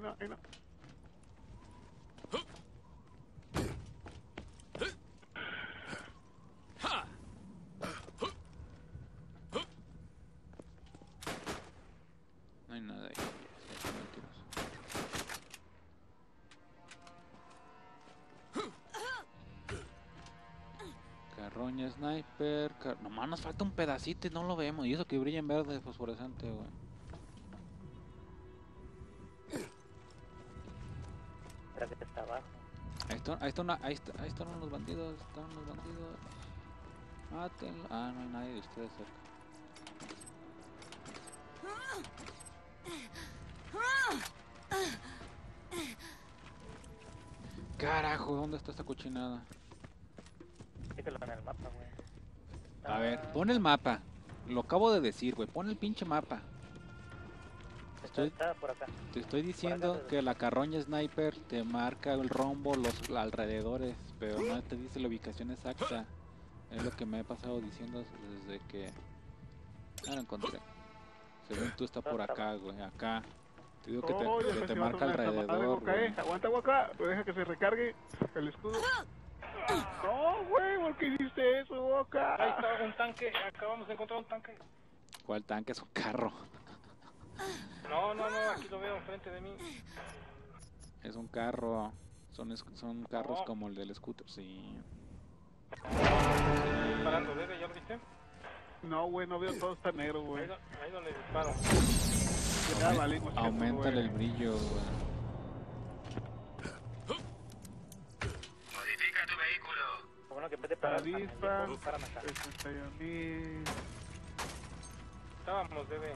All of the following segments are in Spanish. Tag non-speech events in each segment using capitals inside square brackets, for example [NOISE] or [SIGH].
ahí no, hay nada ahí. Carroña, sniper. Car... Nomás nos falta un pedacito y no lo vemos. Y eso que brilla en verde fosforescente, güey. Están, ahí están, ahí está- ahí están unos bandidos, están unos bandidos. Mátenlo. Ah, no hay nadie de ustedes cerca. Carajo, ¿dónde está esta cochinada? Fíjalo en el mapa, güey. A ver, pon el mapa. Lo acabo de decir, güey. Pon el pinche mapa. Estoy, está por acá. te estoy diciendo acá, que la carroña sniper te marca el rombo, los alrededores, pero no te dice la ubicación exacta. Es lo que me he pasado diciendo desde que... Ah, lo encontré. Según tú está por acá, güey. Acá. Te digo que te, Oh, que a marca madre, alrededor, güey. eh. Aguanta, Boca. Deja que se recargue el escudo. No, güey, ¿por qué hiciste eso, Boca? Ahí está un tanque, acabamos de encontrar un tanque. ¿Cuál tanque? Es un carro. No, no, no, aquí lo veo enfrente de mí. Es un carro. Son, es- son carros No. como el del scooter, sí. Disparando, debe, ¿ya lo viste? No, güey, no veo todo está negro, Ahí, güey. do- ahí donde disparo. Ya güey. el brillo, güey. Modifica tu vehículo. Lo bueno que en vez de disparan acá. 61 mil. Estábamos, debe.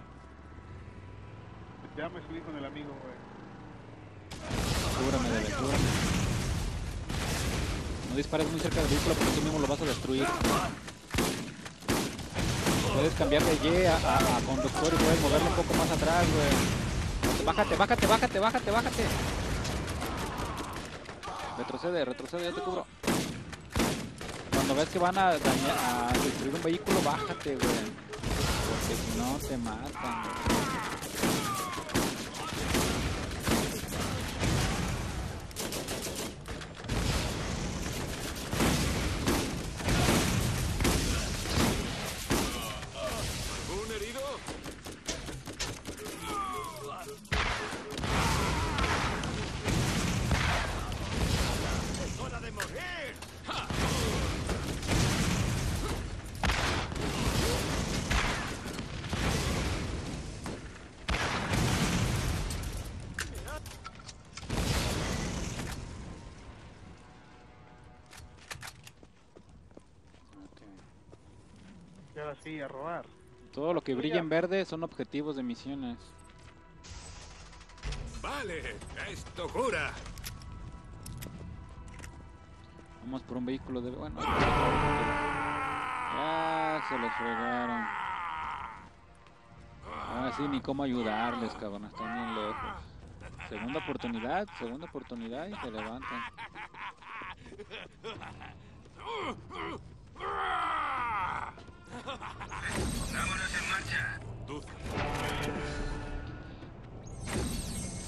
Ya me subí con el amigo, güey. Cúbrame, debe, cúbrame. No dispares muy cerca del vehículo porque tú mismo lo vas a destruir. Puedes cambiar de Y a conductor y puedes moverlo un poco más atrás, güey. Bájate, bájate, bájate, bájate, bájate. Retrocede, retrocede, yo te cubro. Cuando ves que van a, dañar, a destruir un vehículo, bájate, güey. Porque si no, te matan. güey. Y ahora sí, a robar. Todo lo que brilla en verde son objetivos de misiones. Vale, esto cura. Vamos por un vehículo de... Bueno, ya se los fregaron. Ahora sí, ni cómo ayudarles, cabrón. Están bien lejos. Segunda oportunidad, segunda oportunidad y se levantan.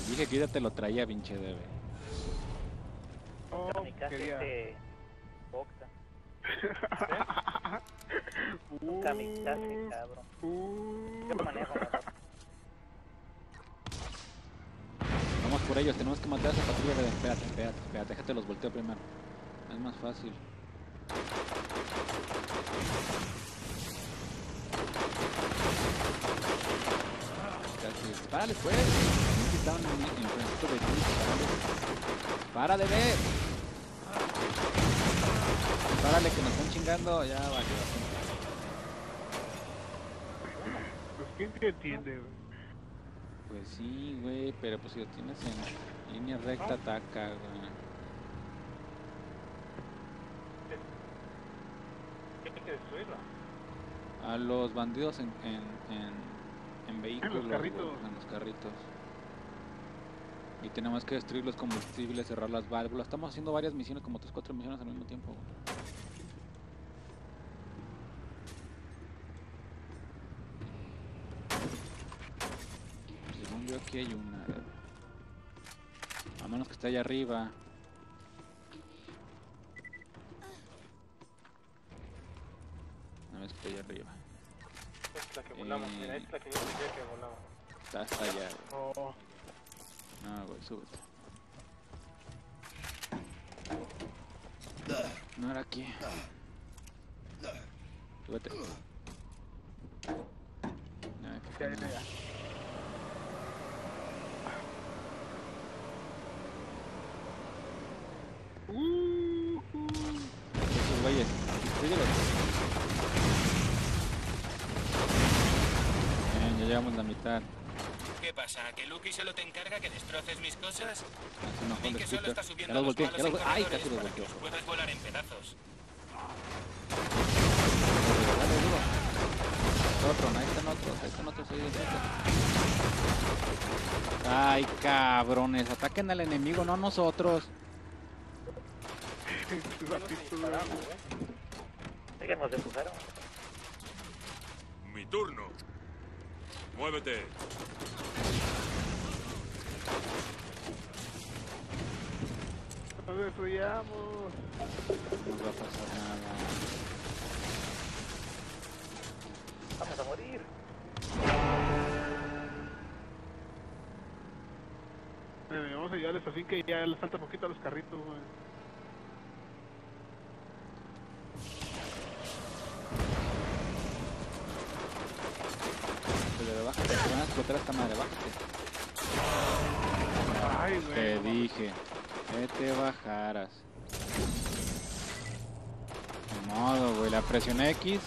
Dije que ya te lo traía, pinche debe. Oh, Kamikaze quería. este... Octa. Uh, [LAUGHS] Un kamikaze, cabrón. uh. Yo manejo mejor. Vamos por ellos, tenemos que matar a esa patrulla de... Espérate, espérate, espérate, déjate los volteo primero. Es más fácil. Casi. Párale, pues. No quitaron en, en frente de párale. Para de ver. Párale, que nos están chingando. Ya valió. Pues quién te entiende, güey. Pues sí, güey, pero pues si lo tienes en línea recta, ataca, güey. Que destruirlo. A los bandidos en, en, en, en vehículos, carritos. en los carritos. Y tenemos que destruir los combustibles, cerrar las válvulas. Estamos haciendo varias misiones, como 3 4 misiones al mismo tiempo. güey. Según yo aquí hay una. a menos que esté allá arriba. A ver si está allá arriba. Esta es la que volamos, mira, esta es la que yo que volaba. Está hasta allá. Oh, No, güey, súbete. No era aquí. Súbete. No, aquí no. Uh, uh. Esos güeyes. Bien, ya llevamos la mitad. ¿Qué pasa? ¿Que Lucky solo te encarga que destroces mis cosas? Vi el que solo está Ya subiendo los a los volteé, malos ya volteé. Ay, casi que volteó. los puedas volar en pedazos. Otro, ahí están otros, ahí están otros, ahí están otros. Ay, cabrones, ataquen al enemigo, no a nosotros. Sí que nos empujaron. Mi turno. Muévete. Nos destruyamos. No nos va a pasar nada. Vamos a morir. Vamos a ayudarles así que ya les falta poquito a los carritos, güey. Pero bájate, te van a explotar esta madre, bájate. Ay, Te güey. dije que te bajaras. Ni modo, güey, la presioné X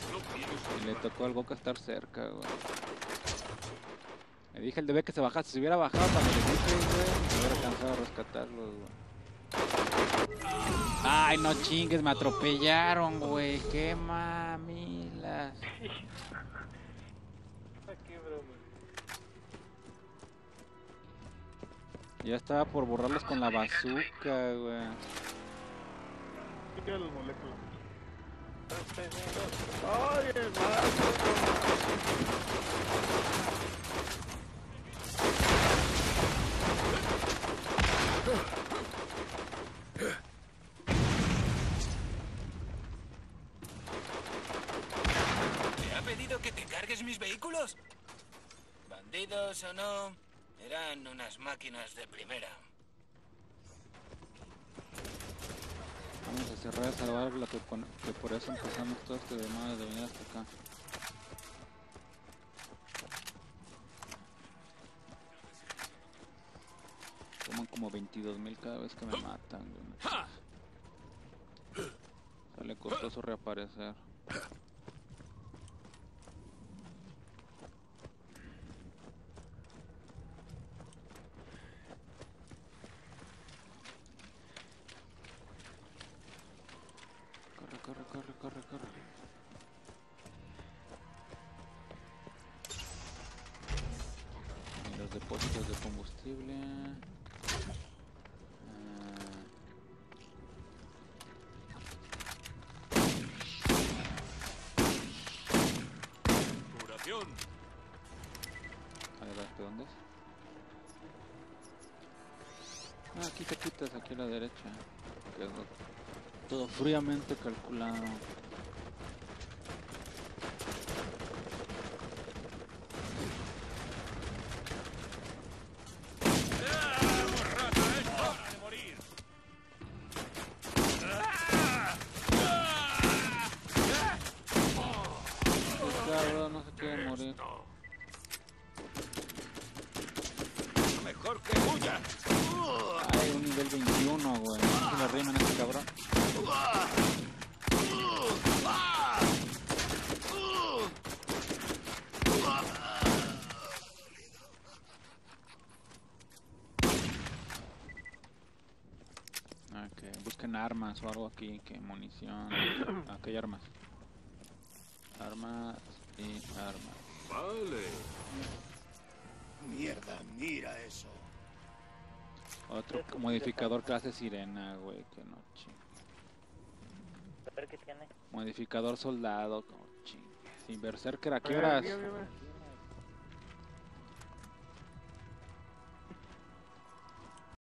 y le tocó al Goku estar cerca, güey. Le dije al DB que se bajase, si hubiera bajado cuando le dije, güey, hubiera alcanzado a rescatarlos, güey. Ay, no chingues, me atropellaron, güey, qué mamilas. Ya estaba por borrarlos con la bazooka, güey. Los moléculas. Ay. ¿Te ha pedido que te cargues mis vehículos? Bandidos o no, eran unas máquinas de primera. Vamos a cerrar esa válvula que, con- que por eso empezamos todo este demás de venir hasta acá. Toman como 22.000 cada vez que me matan. güey. Sale costoso reaparecer. Los depósitos de combustible. Ah, Curación. a ver, ¿de dónde es? Ah, aquí te quitas, aquí a la derecha. Quedó todo fríamente calculado. Armas o algo aquí, que munición. [COUGHS] Aquí hay armas. Armas y armas. Vale. Mierda, mira eso. Otro modificador clase sirena, güey, que no ching. A ver qué tiene. Modificador soldado, como ching. Sin berserker, ¿a qué horas? mira, mira, mira.